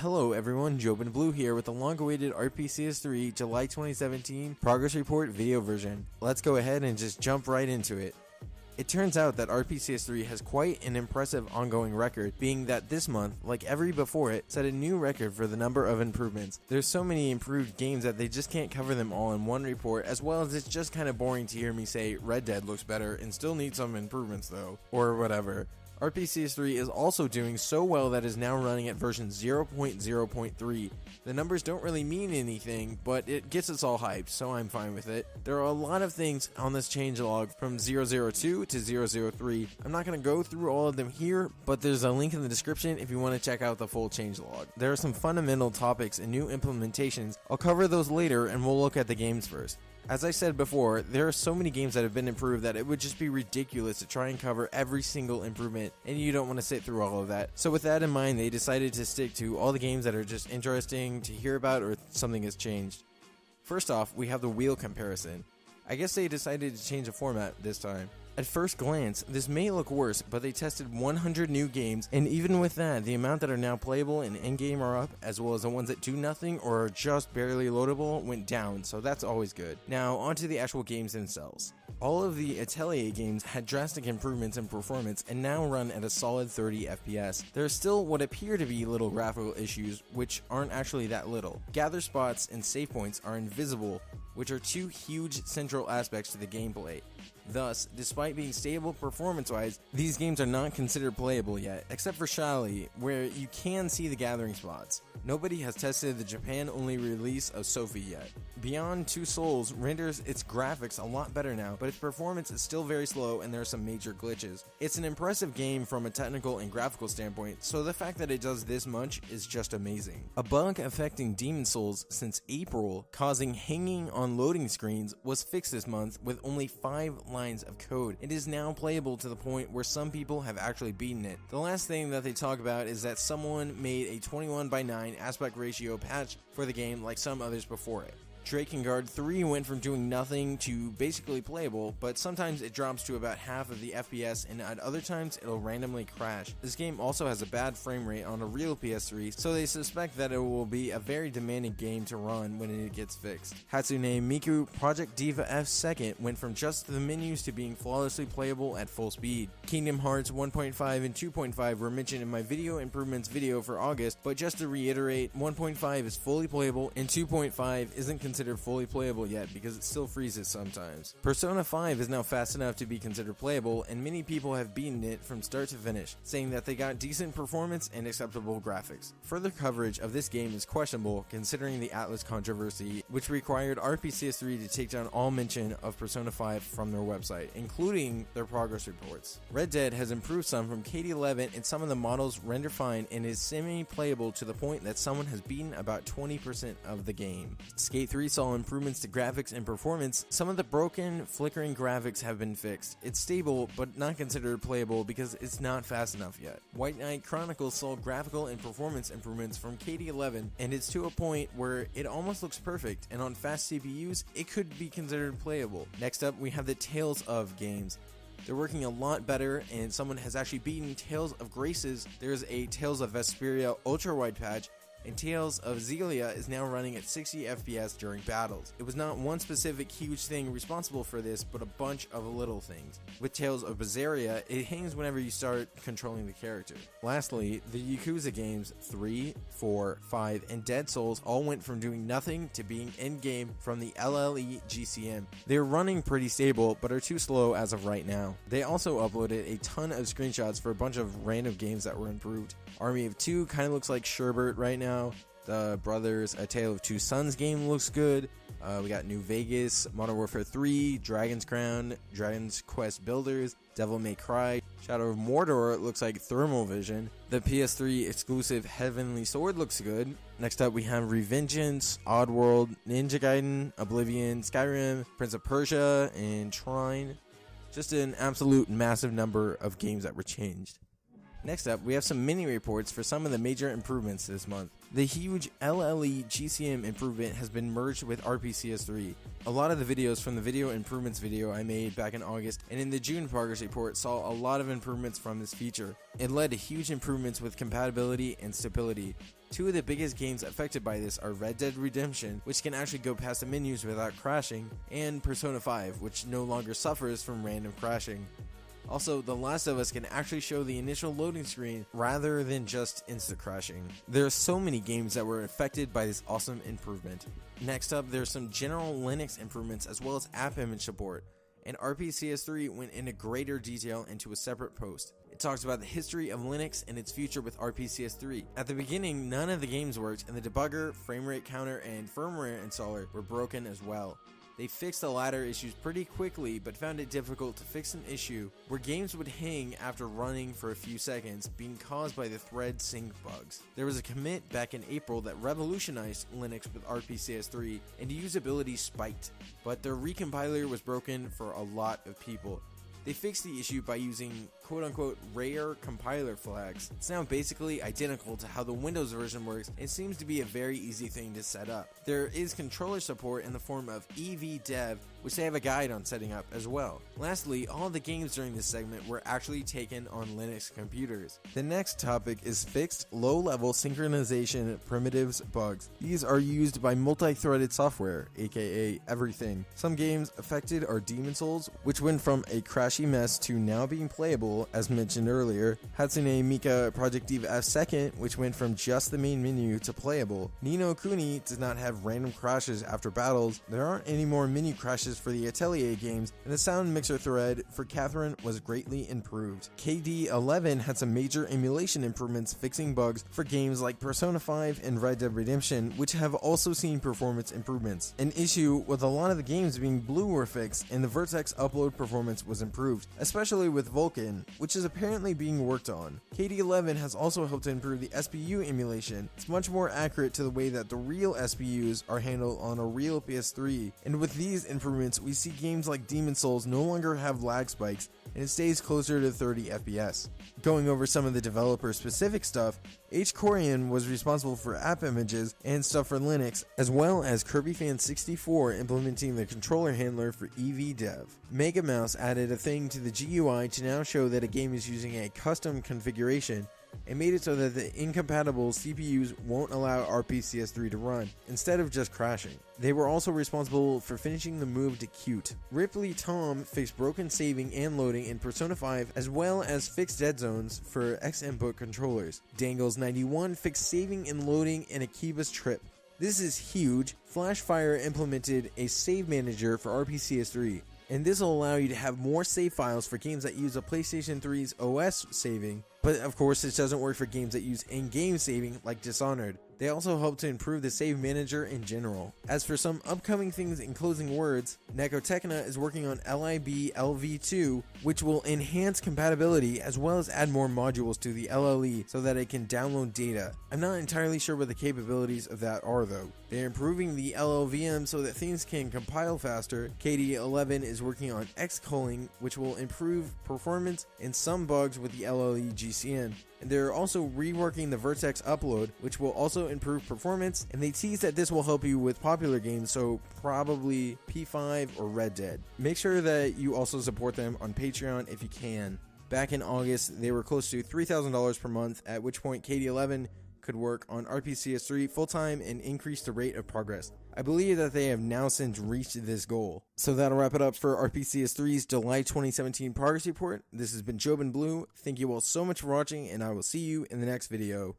Hello everyone, Jobenblue here with the long-awaited RPCS3 July 2017 progress report video version. Let's go ahead and just jump right into it. It turns out that RPCS3 has quite an impressive ongoing record, being that this month, like every before it, set a new record for the number of improvements. There's so many improved games that they just can't cover them all in one report, as well as it's just kind of boring to hear me say Red Dead looks better and still needs some improvements though, or whatever. RPCS3 is also doing so well that is now running at version 0.0.3. The numbers don't really mean anything, but it gets us all hyped, so I'm fine with it. There are a lot of things on this changelog from 002 to 003. I'm not going to go through all of them here, but there's a link in the description if you want to check out the full changelog. There are some fundamental topics and new implementations. I'll cover those later and we'll look at the games first. As I said before, there are so many games that have been improved that it would just be ridiculous to try and cover every single improvement, and you don't want to sit through all of that. So, with that in mind, they decided to stick to all the games that are just interesting to hear about or something has changed. First off, we have the wheel comparison. I guess they decided to change the format this time. At first glance, this may look worse, but they tested 100 new games, and even with that, the amount that are now playable and in-game are up, as well as the ones that do nothing or are just barely loadable went down, so that's always good. Now, onto the actual games themselves. All of the Atelier games had drastic improvements in performance and now run at a solid 30 FPS. There are still what appear to be little graphical issues, which aren't actually that little. Gather spots and save points are invisible, which are two huge central aspects to the gameplay. Thus, despite being stable performance wise, these games are not considered playable yet, except for Shallie, where you can see the gathering spots. Nobody has tested the Japan only release of Sophie yet. Beyond Two Souls renders its graphics a lot better now, but its performance is still very slow and there are some major glitches. It's an impressive game from a technical and graphical standpoint, so the fact that it does this much is just amazing. A bug affecting Demon Souls since April, causing hanging on loading screens, was fixed this month with only 5 lines of code. It is now playable to the point where some people have actually beaten it. The last thing that they talk about is that someone made a 21 by 9 aspect ratio patch for the game like some others before it. Drakengard 3 went from doing nothing to basically playable, but sometimes it drops to about half of the FPS and at other times it'll randomly crash. This game also has a bad frame rate on a real PS3, so they suspect that it will be a very demanding game to run when it gets fixed. Hatsune Miku Project Diva F 2nd went from just the menus to being flawlessly playable at full speed. Kingdom Hearts 1.5 and 2.5 were mentioned in my video improvements video for August, but just to reiterate, 1.5 is fully playable and 2.5 isn't considered considered fully playable yet because it still freezes sometimes. Persona 5 is now fast enough to be considered playable, and many people have beaten it from start to finish, saying that they got decent performance and acceptable graphics. Further coverage of this game is questionable considering the Atlus controversy, which required RPCS3 to take down all mention of Persona 5 from their website, including their progress reports. Red Dead has improved some from KD11 and some of the models render fine and is semi-playable to the point that someone has beaten about 20% of the game. Skate 3 saw improvements to graphics and performance, some of the broken, flickering graphics have been fixed. It's stable, but not considered playable because it's not fast enough yet. White Knight Chronicles saw graphical and performance improvements from KD11, and it's to a point where it almost looks perfect, and on fast CPUs, it could be considered playable. Next up, we have the Tales of games. They're working a lot better, and someone has actually beaten Tales of Graces. There's a Tales of Vesperia ultra wide patch and Tales of Xillia is now running at 60 FPS during battles. It was not one specific huge thing responsible for this, but a bunch of little things. With Tales of Berseria, it hangs whenever you start controlling the character. Lastly, the Yakuza games 3, 4, 5, and Dead Souls all went from doing nothing to being in-game from the LLE GCM. They're running pretty stable, but are too slow as of right now. They also uploaded a ton of screenshots for a bunch of random games that were improved. Army of Two kind of looks like Sherbert right now. The Brothers A Tale of Two Sons game looks good. Uh, we got New Vegas, Modern Warfare 3, Dragon's Crown, Dragon's Quest Builders, Devil May Cry, Shadow of Mordor looks like Thermal Vision. The PS3 exclusive Heavenly Sword looks good. Next up, we have Revengeance, Oddworld, Ninja Gaiden, Oblivion, Skyrim, Prince of Persia, and Trine. Just an absolute massive number of games that were changed. Next up, we have some mini reports for some of the major improvements this month. The huge LLE GCM improvement has been merged with RPCS3. A lot of the videos from the video improvements video I made back in August and in the June progress report saw a lot of improvements from this feature. It led to huge improvements with compatibility and stability. Two of the biggest games affected by this are Red Dead Redemption, which can actually go past the menus without crashing, and Persona 5, which no longer suffers from random crashing. Also, The Last of Us can actually show the initial loading screen rather than just insta crashing. There are so many games that were affected by this awesome improvement. Next up, there's some general Linux improvements as well as app image support. And RPCS3 went into greater detail into a separate post. It talks about the history of Linux and its future with RPCS3. At the beginning, none of the games worked, and the debugger, frame rate counter, and firmware installer were broken as well. They fixed the latter issues pretty quickly, but found it difficult to fix an issue where games would hang after running for a few seconds, being caused by the thread sync bugs. There was a commit back in April that revolutionized Linux with RPCS3 and usability spiked, but their recompiler was broken for a lot of people. They fixed the issue by using quote unquote rare compiler flags. It's now basically identical to how the Windows version works and seems to be a very easy thing to set up. There is controller support in the form of EVDev, which they have a guide on setting up as well. Lastly, all the games during this segment were actually taken on Linux computers. The next topic is fixed low level synchronization primitives bugs. These are used by multi threaded software, aka everything. Some games affected are Demon Souls, which went from a crashy mess to now being playable, as mentioned earlier. Hatsune Miku Project Diva F2, which went from just the main menu to playable. Ni no Kuni does not have random crashes after battles. There aren't any more menu crashes for the Atelier games, and the sound mixer thread for Catherine was greatly improved. KD11 had some major emulation improvements fixing bugs for games like Persona 5 and Red Dead Redemption, which have also seen performance improvements. An issue with a lot of the games being blue were fixed, and the Vertex upload performance was improved, especially with Vulkan, which is apparently being worked on. KD11 has also helped to improve the SPU emulation. It's much more accurate to the way that the real SPUs are handled on a real PS3, and with these improvements, we see games like Demon Souls no longer have lag spikes, and it stays closer to 30 FPS. Going over some of the developer specific stuff, hcorion was responsible for app images and stuff for Linux, as well as Kirby Fan 64 implementing the controller handler for EVDev. Megamouse added a thing to the GUI to now show that a game is using a custom configuration and made it so that the incompatible CPUs won't allow RPCS3 to run, instead of just crashing. They were also responsible for finishing the move to Qt. RipleyTom fixed broken saving and loading in Persona 5, as well as fixed dead zones for X input controllers. Dangles91 fixed saving and loading in Akiba's Trip. This is huge. Flashfire implemented a save manager for RPCS3, and this will allow you to have more save files for games that use a PlayStation 3's OS saving but of course, this doesn't work for games that use in game saving like Dishonored. They also hope to improve the save manager in general. As for some upcoming things in closing words, Nekotekina is working on LIB LV2, which will enhance compatibility as well as add more modules to the LLE so that it can download data. I'm not entirely sure what the capabilities of that are though. They're improving the LLVM so that things can compile faster. KD11 is working on Xculling, which will improve performance and some bugs with the LLE GCM and they're also reworking the Vertex upload, which will also improve performance. And they tease that this will help you with popular games, so probably P5 or Red Dead. Make sure that you also support them on Patreon if you can. Back in August, they were close to $3,000 per month, at which point KD11 could work on RPCS3 full time and increase the rate of progress. I believe that they have now since reached this goal. So that'll wrap it up for RPCS3's July 2017 progress report. This has been Jobenblue. Thank you all so much for watching, and I will see you in the next video.